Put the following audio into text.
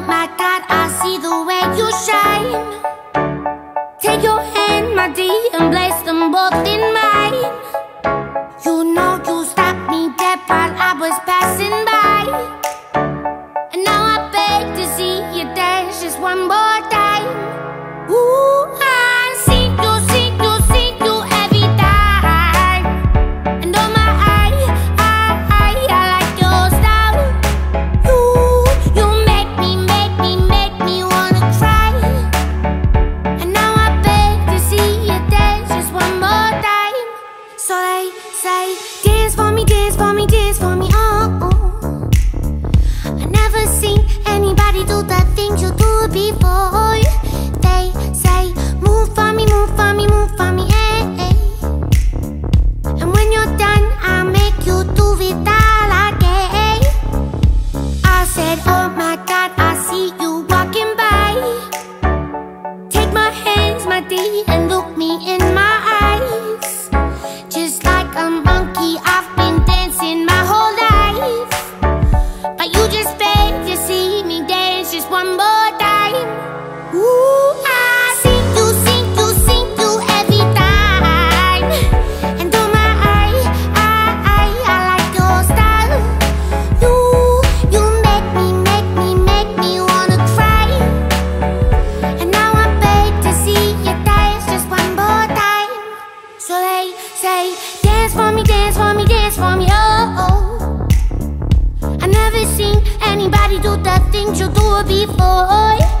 My God, I see the way you shine. Take your hand, my dear, and bless them both. You just things you do before. Eh?